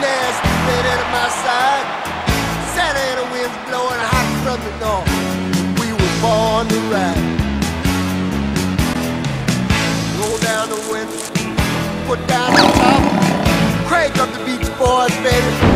west side. Santa Ana winds blowing hot from the north. We were born to ride. Roll down the window, put down the top. Crank up the beach boys, baby.